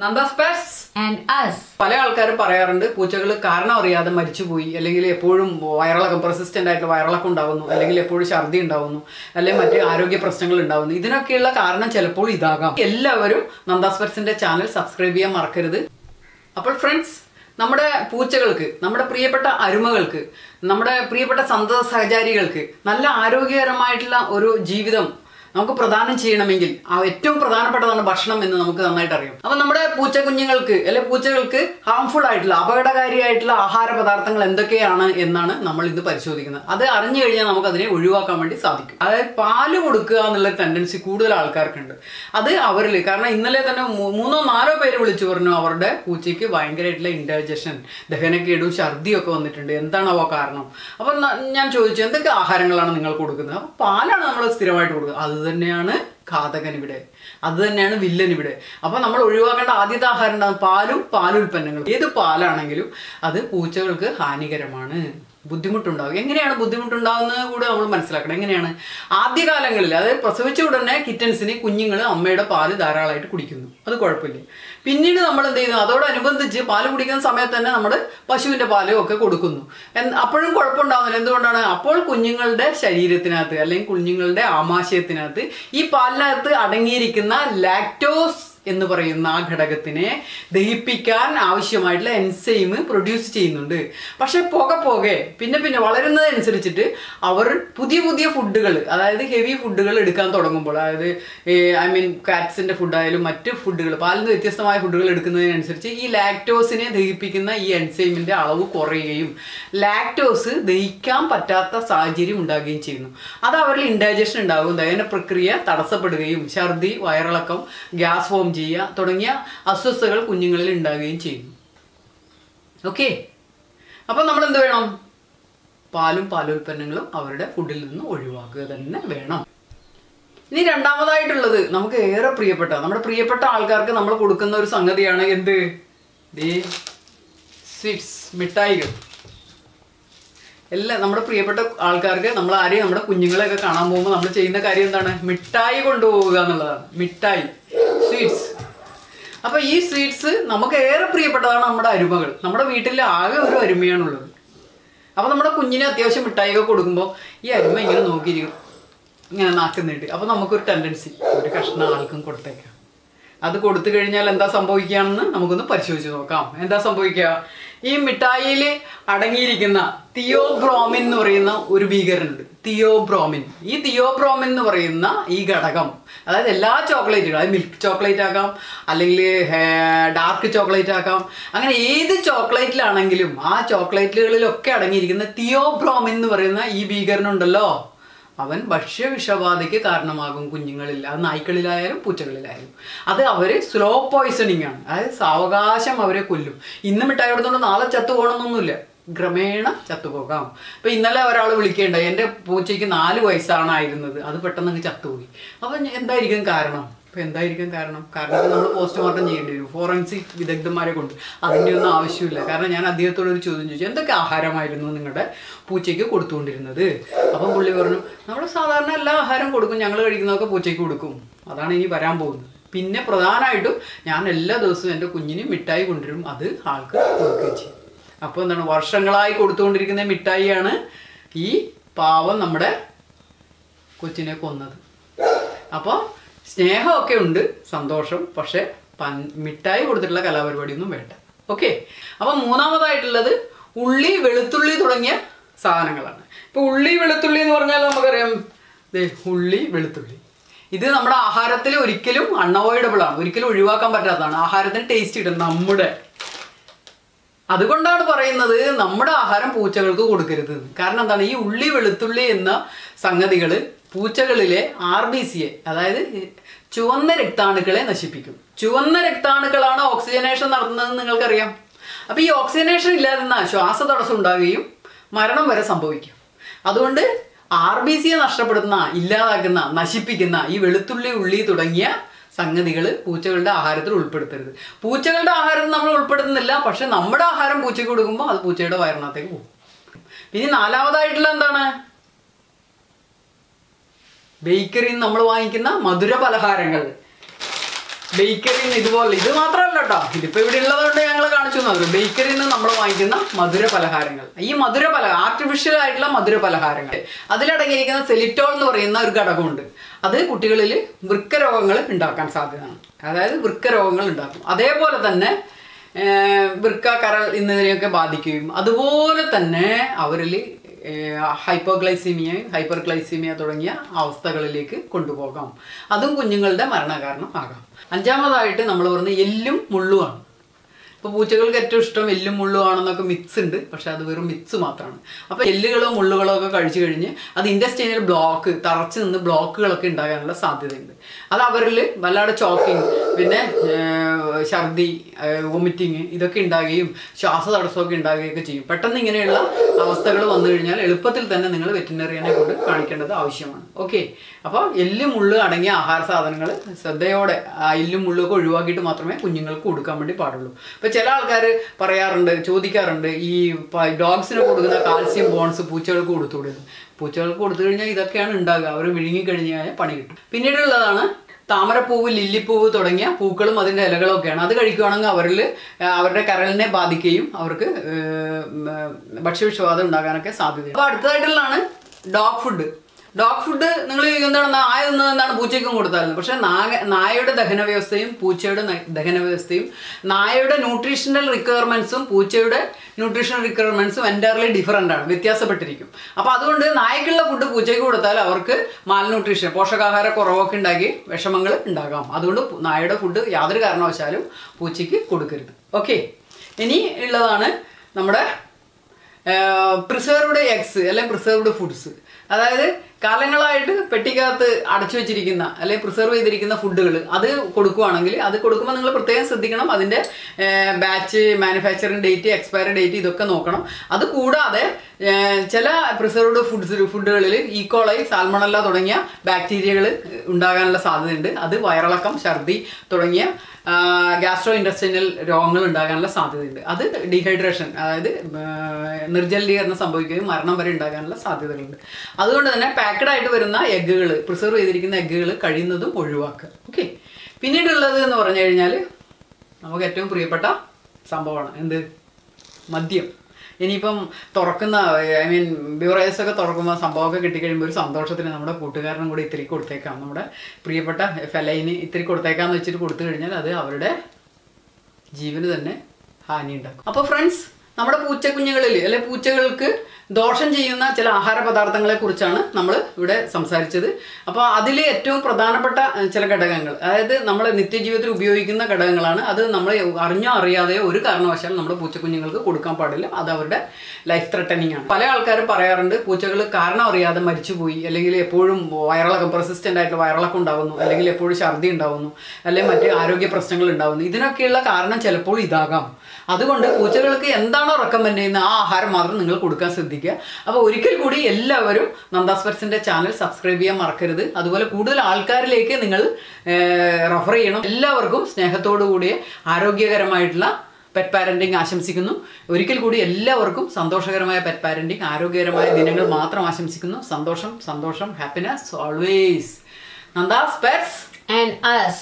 Nanda's pets. പല ആൾക്കാരും പറയാറുണ്ട് പൂച്ചകൾ കാരണം അറിയാതെ മരിച്ചുപോയി അല്ലെങ്കിൽ എപ്പോഴും വയറിളക്കം പ്രസിസ്റ്റന്റ് ആയിട്ടുള്ള വയറിളക്കം ഉണ്ടാവുന്നു അല്ലെങ്കിൽ എപ്പോഴും ഛർദി ഉണ്ടാവുന്നു അല്ലെങ്കിൽ മറ്റ് ആരോഗ്യ പ്രശ്നങ്ങൾ ഉണ്ടാവുന്നു. ഇതിനൊക്കെയുള്ള കാരണം ചിലപ്പോൾ ഇതാകാം. എല്ലാവരും നന്ദാസ് പെറ്റ്സിന്റെ ചാനൽ സബ്സ്ക്രൈബ് ചെയ്യാൻ മറക്കരുത്. അപ്പോൾ ഫ്രണ്ട്സ് നമ്മുടെ പൂച്ചകൾക്ക് നമ്മുടെ പ്രിയപ്പെട്ട അരുമകൾക്ക് നമ്മുടെ പ്രിയപ്പെട്ട സന്തത സഹചാരികൾക്ക് നല്ല ആരോഗ്യകരമായിട്ടുള്ള ഒരു ജീവിതം നമുക്ക് പ്രധാനം ചെയ്യണമെങ്കിൽ ആ ഏറ്റവും പ്രധാനപ്പെട്ടതാണ് ഭക്ഷണം എന്ന് നമുക്ക് നന്നായിട്ട് അറിയാം. അപ്പൊ നമ്മുടെ പൂച്ച കുഞ്ഞുങ്ങൾക്ക് അല്ലെ പൂച്ചകൾക്ക് ഹാംഫുൾ ആയിട്ടുള്ള അപകടകാരിയായിട്ടുള്ള ആഹാര പദാർത്ഥങ്ങൾ എന്തൊക്കെയാണ് എന്നാണ് നമ്മൾ ഇത് പരിശോധിക്കുന്നത്. അത് അറിഞ്ഞു കഴിഞ്ഞാൽ നമുക്ക് അതിനെ ഒഴിവാക്കാൻ വേണ്ടി സാധിക്കും. അതായത് പാൽ കൊടുക്കുക എന്നുള്ള ടെൻഡൻസി കൂടുതൽ ആൾക്കാർക്കുണ്ട്. അത് അവരിൽ കാരണം ഇന്നലെ തന്നെ മൂന്നോ നാലോ പേര് വിളിച്ചു പറഞ്ഞു അവരുടെ പൂച്ചയ്ക്ക് ഭയങ്കരമായിട്ടുള്ള ഇൻഡൈജഷൻ ദഹനക്കേടും ഛർദിയൊക്കെ വന്നിട്ടുണ്ട്. എന്താണാവോ കാരണം? അപ്പം ഞാൻ ചോദിച്ചു എന്തൊക്കെ ആഹാരങ്ങളാണ് നിങ്ങൾ കൊടുക്കുന്നത്? അപ്പോൾ പാലാണ് നമ്മൾ സ്ഥിരമായിട്ട് കൊടുക്കുക അത് തന്നെയാണ് ഘാതകൻ ഇവിടെ. അത് തന്നെയാണ് വില്ലൻ ഇവിടെ. അപ്പൊ നമ്മൾ ഒഴിവാക്കേണ്ട ആദ്യത്തെ ആഹാരം എന്താണ്? പാലും പാലുൽപ്പന്നങ്ങളും ഏത് പാലാണെങ്കിലും അത് പൂച്ചകൾക്ക് ഹാനികരമാണ്. ബുദ്ധിമുട്ടുണ്ടാകും എങ്ങനെയാണ് ബുദ്ധിമുട്ടുണ്ടാകുന്നത് കൂടെ നമ്മൾ മനസ്സിലാക്കണം. എങ്ങനെയാണ്? ആദ്യകാലങ്ങളിൽ അതായത് പ്രസവിച്ച ഉടനെ കിറ്റൻസിന് കുഞ്ഞുങ്ങൾ അമ്മയുടെ പാൽ ധാരാളമായിട്ട് കുടിക്കുന്നു. അത് കുഴപ്പമില്ല. പിന്നീട് നമ്മൾ എന്ത് ചെയ്യുന്നു? അതോടനുബന്ധിച്ച് പാൽ കുടിക്കുന്ന സമയത്ത് തന്നെ നമ്മൾ പശുവിന്റെ പാലും ഒക്കെ കൊടുക്കുന്നു. അപ്പോഴും കുഴപ്പമുണ്ടാകുന്നില്ല എന്തുകൊണ്ടാണ്? അപ്പോൾ കുഞ്ഞുങ്ങളുടെ ശരീരത്തിനകത്ത് അല്ലെങ്കിൽ കുഞ്ഞുങ്ങളുടെ ആമാശയത്തിനകത്ത് ഈ പാലിനകത്ത് അടങ്ങിയിരിക്കുന്ന ലാക്ടോസ് എന്ന് പറയുന്ന ആ ഘടകത്തിനെ ദഹിപ്പിക്കാൻ ആവശ്യമായിട്ടുള്ള എൻസൈം പ്രൊഡ്യൂസ് ചെയ്യുന്നുണ്ട്. പക്ഷെ പോകെ പോകെ പിന്നെ പിന്നെ വളരുന്നതനുസരിച്ചിട്ട് അവർ പുതിയ പുതിയ ഫുഡുകൾ അതായത് ഹെവി ഫുഡുകൾ എടുക്കാൻ തുടങ്ങുമ്പോൾ അതായത് ഐ മീൻ കാറ്റ്സിന്റെ ഫുഡായാലും മറ്റ് ഫുഡുകൾ പാലിൽ വ്യത്യസ്തമായ ഫുഡുകൾ എടുക്കുന്നതിനനുസരിച്ച് ഈ ലാക്ടോസിനെ ദഹിപ്പിക്കുന്ന ഈ എൻസൈമിന്റെ അളവ് കുറയുകയും ലാക്ടോസ് ദഹിക്കാൻ പറ്റാത്ത സാഹചര്യം ഉണ്ടാകുകയും ചെയ്യുന്നു. അത് അവരിൽ ഇൻഡൈജഷൻ ഉണ്ടാകും ദഹന പ്രക്രിയ തടസ്സപ്പെടുകയും ഛർദി വയറിളക്കം ഗ്യാസ് ഫോം ചെയ്യുക തുടങ്ങിയ അസ്വസ്ഥതകൾ കുഞ്ഞുങ്ങളിൽ ഉണ്ടാവുകയും ചെയ്യും. ഓക്കെ അപ്പം നമ്മൾ എന്ത് വേണം? പാലും പാലുൽപ്പന്നങ്ങളും അവരുടെ ഫുഡിൽ നിന്ന് ഒഴിവാക്കുക തന്നെ വേണം. ഇനി രണ്ടാമതായിട്ടുള്ളത് നമുക്ക് ഏറെ പ്രിയപ്പെട്ട നമ്മുടെ പ്രിയപ്പെട്ട ആൾക്കാർക്ക് നമ്മൾ കൊടുക്കുന്ന ഒരു സംഗതിയാണ് എന്ത്? ദേ സ്വീറ്റ്സ് മിഠായികൾ. എല്ലാം നമ്മുടെ പ്രിയപ്പെട്ട ആൾക്കാർക്ക് നമ്മൾ ആരെയും നമ്മുടെ കുഞ്ഞുങ്ങളെയൊക്കെ കാണാൻ പോകുമ്പോൾ നമ്മൾ ചെയ്യുന്ന കാര്യം എന്താണ്? മിഠായി കൊണ്ടുപോവുക എന്നുള്ളതാണ്. മിഠായി. സ്വീറ്റ്സ് അപ്പൊ ഈ സ്വീറ്റ്സ് നമുക്ക് ഏറെ പ്രിയപ്പെട്ടതാണ് നമ്മുടെ അരുമകൾ. നമ്മുടെ വീട്ടിൽ ആകെ ഒരു അരുമയാണുള്ളത്. അപ്പൊ നമ്മുടെ കുഞ്ഞിന് അത്യാവശ്യം മിഠായിയൊക്കെ കൊടുക്കുമ്പോൾ ഈ അരുമ ഇങ്ങനെ നോക്കിയിരിക്കും. ഇങ്ങനെ നാക്കുന്നുണ്ട്. അപ്പൊ നമുക്കൊരു ടെൻഡൻസി ഒരു കഷ്ണം ആൾക്കും കൊടുത്തേക്കാം. അത് കൊടുത്തു കഴിഞ്ഞാൽ എന്താ സംഭവിക്കുകയാണെന്ന് നമുക്കൊന്ന് പരിശോധിച്ച് നോക്കാം. എന്താ സംഭവിക്കുക? ഈ മിഠായിയിൽ അടങ്ങിയിരിക്കുന്ന തിയോബ്രോമിൻ എന്ന് പറയുന്ന ഒരു ഭീകരനുണ്ട്. തിയോബ്രോമിൻ. ഈ തിയോബ്രോമിൻ എന്ന് പറയുന്ന ഈ ഘടകം അതായത് എല്ലാ ചോക്ലേറ്റുകളും അതായത് മിൽക്ക് ചോക്ലേറ്റ് ആക്കാം അല്ലെങ്കിൽ ഡാർക്ക് ചോക്ലേറ്റ് ആക്കാം അങ്ങനെ ഏത് ചോക്ലേറ്റിലാണെങ്കിലും ആ ചോക്ലേറ്റുകളിലൊക്കെ അടങ്ങിയിരിക്കുന്ന തിയോബ്രോമിൻ എന്ന് പറയുന്ന ഈ ഭീകരനുണ്ടല്ലോ. അവൻ ഭക്ഷ്യവിഷബാധയ്ക്ക് കാരണമാകും കുഞ്ഞുങ്ങളിൽ അത് നായ്ക്കളിലായാലും പൂച്ചകളിലായാലും. അത് അവർ സ്ലോ പോയിസണിങ് ആണ്. അതായത് സാവകാശം അവരെ കൊല്ലും. ഇന്ന് മിഠായി കൊടുത്തോണ്ട് നാളെ ചത്തു പോകണമെന്നൊന്നുമില്ല ക്രമേണ ചത്തുപോകാം. ഇപ്പൊ ഇന്നലെ ഒരാൾ വിളിക്കേണ്ട എന്റെ പൂച്ചയ്ക്ക് നാല് വയസ്സാണ് ആയിരുന്നത് അത് പെട്ടെന്ന് അങ്ങ് ചത്തുപോയി. അപ്പൊ എന്തായിരിക്കും കാരണം? ഇപ്പൊ എന്തായിരിക്കും കാരണം? കാരണം നമ്മൾ പോസ്റ്റ്മോർട്ടം ചെയ്യേണ്ടി വരും. ഫോറൻസിക് വിദഗ്ധന്മാരെ കൊണ്ട്. അതിന്റെ ഒന്നും ആവശ്യമില്ല. കാരണം ഞാൻ അദ്ദേഹത്തോട് ഒരു ചോദ്യം ചോദിച്ചു. എന്തൊക്കെ ആഹാരമായിരുന്നു നിങ്ങളുടെ പൂച്ചയ്ക്ക് കൊടുത്തുകൊണ്ടിരുന്നത്? അപ്പം പുള്ളി പറഞ്ഞു നമ്മൾ സാധാരണ എല്ലാ ആഹാരം കൊടുക്കും. ഞങ്ങൾ കഴിക്കുന്നതൊക്കെ പൂച്ചയ്ക്ക് കൊടുക്കും. അതാണ് ഇനി വരാൻ പോകുന്നത്. പിന്നെ പ്രധാനമായിട്ടും ഞാൻ എല്ലാ ദിവസവും എന്റെ കുഞ്ഞിന് മിഠായി കൊണ്ടുവരും. അത് ആൾക്ക് കൊടുക്കുകയും ചെയ്യും. അപ്പോൾ എന്താണ്? വർഷങ്ങളായി കൊടുത്തുകൊണ്ടിരിക്കുന്ന മിഠായിയാണ് ഈ പാവം നമ്മുടെ കൊച്ചിനെ കൊന്നത്. അപ്പോൾ സ്നേഹമൊക്കെ ഉണ്ട് സന്തോഷം പക്ഷെ പൻ മിഠായി കൊടുത്തിട്ടുള്ള കലാപരിപാടിയൊന്നും വേണ്ട. ഓക്കെ? അപ്പം മൂന്നാമതായിട്ടുള്ളത് ഉള്ളി വെളുത്തുള്ളി തുടങ്ങിയ സാധനങ്ങളാണ്. ഇപ്പൊ ഉള്ളി വെളുത്തുള്ളി എന്ന് പറഞ്ഞാൽ നമുക്കറിയാം ഉള്ളി വെളുത്തുള്ളി. ഇത് നമ്മുടെ ആഹാരത്തിൽ ഒരിക്കലും അൺഅവോയ്ഡബിൾ ആണ്. ഒരിക്കലും ഒഴിവാക്കാൻ പറ്റാത്തതാണ്. ആഹാരത്തിന് ടേസ്റ്റ് കിട്ടും. നമ്മുടെ. അതുകൊണ്ടാണ് പറയുന്നത് നമ്മുടെ ആഹാരം പൂച്ചകൾക്ക് കൊടുക്കരുത് കാരണം എന്താണ്? ഈ ഉള്ളി വെളുത്തുള്ളി എന്ന സംഗതികൾ പൂച്ചകളിലെ ആർ ബി സിയെ അതായത് ചുവന്ന രക്താണുക്കളെ നശിപ്പിക്കും. ചുവന്ന രക്താണുക്കളാണ് ഓക്സിജനേഷൻ നടത്തുന്നതെന്ന് നിങ്ങൾക്കറിയാം. അപ്പോൾ ഈ ഓക്സിജനേഷൻ ഇല്ലാതിരുന്ന ശ്വാസതടസ്സം ഉണ്ടാകുകയും മരണം വരെ സംഭവിക്കും. അതുകൊണ്ട് ആർ ബി സിയെ നഷ്ടപ്പെടുത്തുന്ന ഇല്ലാതാക്കുന്ന നശിപ്പിക്കുന്ന ഈ വെളുത്തുള്ളി ഉള്ളി തുടങ്ങിയ സംഗതികൾ പൂച്ചകളുടെ ആഹാരത്തിൽ ഉൾപ്പെടുത്തരുത്. പൂച്ചകളുടെ ആഹാരത്തിൽ നമ്മൾ ഉൾപ്പെടുത്തുന്നില്ല പക്ഷെ നമ്മുടെ ആഹാരം പൂച്ചയ്ക്ക് കൊടുക്കുമ്പോൾ അത് പൂച്ചയുടെ വയറിനകത്തേക്ക് പോകും. ഇനി നാലാമതായിട്ടുള്ള എന്താണ്? ബേക്കറിയിൽ നിന്ന് നമ്മൾ വാങ്ങിക്കുന്ന മധുര പലഹാരങ്ങൾ. ബേക്കറിയിൽ നിന്ന് ഇതുപോലെ ഇത് മാത്രമല്ല കേട്ടോ ഇതിപ്പോ ഇവിടെ ഉള്ളതുകൊണ്ട് ഞങ്ങൾ കാണിച്ചു തന്നത് ബേക്കറിയിൽ നിന്ന് നമ്മൾ വാങ്ങിക്കുന്ന മധുര പലഹാരങ്ങൾ. ഈ മധുര പല ആർട്ടിഫിഷ്യൽ ആയിട്ടുള്ള മധുര പലഹാരങ്ങൾ. അതിലടങ്ങിയിരിക്കുന്ന സെലിറ്റോൾ എന്ന് പറയുന്ന ഒരു ഘടകമുണ്ട്. അത് കുട്ടികളിൽ വൃക്ക രോഗങ്ങൾ ഉണ്ടാക്കാൻ സാധ്യതയാണ്. അതായത് വൃക്ക രോഗങ്ങൾ ഉണ്ടാക്കും അതേപോലെ തന്നെ വൃക്ക കരൾ എന്നിവരെയൊക്കെ ബാധിക്കുകയും അതുപോലെ തന്നെ അവരിൽ ഹൈപ്പോഗ്ലൈസീമിയ ഹൈപ്പർ ഗ്ലൈസീമിയ തുടങ്ങിയ അവസ്ഥകളിലേക്ക് കൊണ്ടുപോകാം. അതും കുഞ്ഞുങ്ങളുടെ മരണകാരണം ആകാം. അഞ്ചാമതായിട്ട് നമ്മൾ പറഞ്ഞ എല്ലും മുള്ളുമാണ്. ഇപ്പോൾ പൂച്ചകൾക്ക് ഏറ്റവും ഇഷ്ടം എല്ലും മുള്ളും ആണെന്നൊക്കെ മിക്സ് ഉണ്ട്. പക്ഷെ അത് വെറും മിക്സ് മാത്രമാണ് അപ്പോൾ എല്ലുകളോ മുള്ളുകളോ ഒക്കെ കഴിച്ചു കഴിഞ്ഞ് അത് ഇൻഡസ്ട്രീനിൽ ബ്ലോക്ക് തറച്ച് നിന്ന് ബ്ലോക്കുകളൊക്കെ ഉണ്ടാകാനുള്ള സാധ്യതയുണ്ട്. അത് അവരിൽ വല്ലാതെ ചോക്കിങ് പിന്നെ ഛർദി വോമിറ്റിങ് ഇതൊക്കെ ഉണ്ടാകുകയും ശ്വാസ തടസ്സമൊക്കെ ഉണ്ടാകുകയൊക്കെ ചെയ്യും. പെട്ടെന്ന് ഇങ്ങനെയുള്ള അവസ്ഥകൾ വന്നു കഴിഞ്ഞാൽ എളുപ്പത്തിൽ തന്നെ നിങ്ങൾ വെറ്റിനറിയനെ കൊണ്ട് കാണിക്കേണ്ടത് ആവശ്യമാണ്. ഓക്കെ അപ്പോൾ എല്ലും മുള്ളു അടങ്ങിയ ആഹാര സാധനങ്ങൾ ശ്രദ്ധയോടെ ആ എല്ലും മുള്ളുമൊക്കെ ഒഴിവാക്കിയിട്ട് മാത്രമേ കുഞ്ഞുങ്ങൾക്ക് കൊടുക്കാൻ വേണ്ടി പാടുള്ളൂ. ഇപ്പോൾ ചില ആൾക്കാർ പറയാറുണ്ട് ചോദിക്കാറുണ്ട് ഈ ഡോഗ്സിന് കൊടുക്കുന്ന കാൽസ്യം ബോൺസ് പൂച്ചകൾക്ക് കൊടുത്തു കൊടുക്കുന്നത് പൂച്ചകൾക്ക് കൊടുത്തു കഴിഞ്ഞാൽ ഇതൊക്കെയാണ് ഉണ്ടാകുക അവർ വിഴുങ്ങിക്കഴിഞ്ഞാൽ കഴിഞ്ഞാൽ പണി കിട്ടും. പിന്നീടുള്ളതാണ് താമരപ്പൂവ് ലില്ലിപ്പൂവ് തുടങ്ങിയ പൂക്കളും അതിന്റെ ഇലകളൊക്കെയാണ്. അത് കഴിക്കുകയാണെങ്കിൽ അവരിൽ അവരുടെ കരളിനെ ബാധിക്കുകയും അവർക്ക് ഭക്ഷ്യവിഷവാദം ഉണ്ടാകാനൊക്കെ സാധ്യത അപ്പോൾ അടുത്തതായിട്ടുള്ളതാണ് ഡോഗ് ഫുഡ്. ഡോഗ് ഫുഡ് നിങ്ങൾ എന്താണ് നായ എന്നാണ് പൂച്ചയ്ക്കും കൊടുത്തായിരുന്നു. പക്ഷേ നായ നായയുടെ ദഹന വ്യവസ്ഥയും പൂച്ചയുടെ ദഹന വ്യവസ്ഥയും നായയുടെ ന്യൂട്രീഷണൽ റിക്വയർമെന്റ്സും പൂച്ചയുടെ ന്യൂട്രീഷണൽ റിക്വയർമെന്റ്സും എന്റയർലി ഡിഫറന്റ് ആണ്. വ്യത്യാസപ്പെട്ടിരിക്കും. അപ്പോൾ അതുകൊണ്ട് നായക്കുള്ള ഫുഡ് പൂച്ചയ്ക്ക് കൊടുത്താൽ അവർക്ക് മാൽ ന്യൂട്രീഷൻ പോഷകാഹാര കുറവൊക്കെ ഉണ്ടാക്കി വിഷമങ്ങൾ ഉണ്ടാകാം. അതുകൊണ്ട് നായയുടെ ഫുഡ് യാതൊരു കാരണവശാലും പൂച്ചയ്ക്ക് കൊടുക്കരുത്. ഓക്കെ ഇനി ഉള്ളതാണ് നമ്മുടെ പ്രിസർവ്ഡ് എഗ്സ് അല്ലെങ്കിൽ പ്രിസർവ്ഡ് ഫുഡ്സ് അതായത് കാലങ്ങളായിട്ട് പെട്ടിക്കകത്ത് അടച്ചു വെച്ചിരിക്കുന്ന അല്ലെങ്കിൽ പ്രിസർവ് ചെയ്തിരിക്കുന്ന ഫുഡുകൾ അത് കൊടുക്കുവാണെങ്കിൽ അത് കൊടുക്കുമ്പോൾ നിങ്ങൾ പ്രത്യേകം ശ്രദ്ധിക്കണം. അതിന്റെ batch manufacturing date expiry date ഇതൊക്കെ നോക്കണം. അത് കൂടാതെ ചില പ്രിസർവ്ഡ് ഫുഡ്സ് ഫുഡുകളിൽ ഈക്കോളൈ സാൽമണല്ല തുടങ്ങിയ ബാക്ടീരിയകൾ ഉണ്ടാകാനുള്ള സാധ്യതയുണ്ട്. അത് വയറിളക്കം ഛർദി തുടങ്ങിയ ഗ്യാസ്ട്രോ ഇൻഡസ്ട്രിയൽ രോഗങ്ങൾ ഉണ്ടാകാനുള്ള സാധ്യതയുണ്ട്. അത് ഡീഹൈഡ്രേഷൻ അതായത് നിർജലീകരണം സംഭവിക്കുകയും മരണം വരെ ഉണ്ടാകാനുള്ള സാധ്യതകളുണ്ട്. അതുകൊണ്ട് തന്നെ പാക്കഡ് ആയിട്ട് വരുന്ന എഗ്ഗുകൾ പ്രിസർവ് ചെയ്തിരിക്കുന്ന എഗ്ഗുകൾ കഴിയുന്നതും ഒഴിവാക്കുക. ഓക്കെ പിന്നീടുള്ളത് എന്ന് പറഞ്ഞു കഴിഞ്ഞാൽ നമുക്ക് ഏറ്റവും പ്രിയപ്പെട്ട സംഭവമാണ്. എന്ത്? മദ്യം. ഇനിയിപ്പം തുറക്കുന്ന ഐ മീൻ ബ്യൂറേഴ്സ് ഒക്കെ തുറക്കുമ്പോൾ സംഭവമൊക്കെ കിട്ടിക്കഴിയുമ്പോൾ ഒരു സന്തോഷത്തിന് നമ്മുടെ കൂട്ടുകാരനും കൂടി ഇത്തിരി കൊടുത്തേക്കാം. നമ്മുടെ പ്രിയപ്പെട്ട ഫെലൈന് ഇത്തിരി കൊടുത്തേക്കാന്ന് വെച്ചിട്ട് കൊടുത്തു കഴിഞ്ഞാൽ അത് അവരുടെ ജീവന് തന്നെ ഹാനി ഉണ്ടാക്കും അപ്പോൾ ഫ്രണ്ട്സ് നമ്മുടെ പൂച്ചക്കുഞ്ഞുങ്ങളിൽ അല്ലെ പൂച്ചകൾക്ക് ദോഷം ചെയ്യുന്ന ചില ആഹാര പദാർത്ഥങ്ങളെ കുറിച്ചാണ് നമ്മൾ ഇവിടെ സംസാരിച്ചത്. അപ്പോൾ അതിൽ ഏറ്റവും പ്രധാനപ്പെട്ട ചില ഘടകങ്ങൾ അതായത് നമ്മൾ നിത്യജീവിതത്തിൽ ഉപയോഗിക്കുന്ന ഘടകങ്ങളാണ്. അത് നമ്മൾ അറിഞ്ഞോ അറിയാതെയോ ഒരു കാരണവശാലും നമ്മുടെ പൂച്ചക്കുഞ്ഞുങ്ങൾക്ക് കൊടുക്കാൻ പാടില്ല. അത് അവരുടെ ലൈഫ് ത്രെട്ടനിങ് ആണ്. പല ആൾക്കാരും പറയാറുണ്ട് പൂച്ചകൾ കാരണം അറിയാതെ മരിച്ചുപോയി അല്ലെങ്കിൽ എപ്പോഴും വയറിളക്കം പ്രസിസ്റ്റന്റ് ആയിട്ടുള്ള വയറിളക്കം ഉണ്ടാകുന്നു അല്ലെങ്കിൽ എപ്പോഴും ഛർദി ഉണ്ടാകുന്നു അല്ലെങ്കിൽ മറ്റ് ആരോഗ്യ പ്രശ്നങ്ങൾ ഉണ്ടാകുന്നു ഇതിനൊക്കെയുള്ള കാരണം ചിലപ്പോൾ ഇതാകാം. അതുകൊണ്ട് പൂച്ചകൾക്ക് എന്താണോ റെക്കമെൻഡ് ചെയ്യുന്ന ആ ആഹാരം മാത്രം നിങ്ങൾ കൊടുക്കാൻ ശ്രദ്ധിക്കുക. അപ്പോൾ ഒരിക്കൽ കൂടി എല്ലാവരും നന്ദാസ്പെറ്റ്സിന്റെ ചാനൽ സബ്സ്ക്രൈബ് ചെയ്യാൻ മറക്കരുത്. അതുപോലെ കൂടുതൽ ആൾക്കാരിലേക്ക് നിങ്ങൾ റെഫർ ചെയ്യണം. എല്ലാവർക്കും സ്നേഹത്തോടു കൂടിയ ആരോഗ്യകരമായിട്ടുള്ള പെറ്റ് പാരന്റിങ് ആശംസിക്കുന്നു. ഒരിക്കൽ കൂടി എല്ലാവർക്കും സന്തോഷകരമായ പെറ്റ് പാരന്റിങ് ആരോഗ്യകരമായ ദിനങ്ങൾ മാത്രം ആശംസിക്കുന്നു. സന്തോഷം സന്തോഷം happiness always Nanda's pets and us.